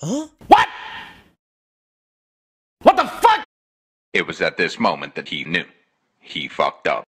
Huh? What? What the fuck? It was at this moment that he knew. He fucked up.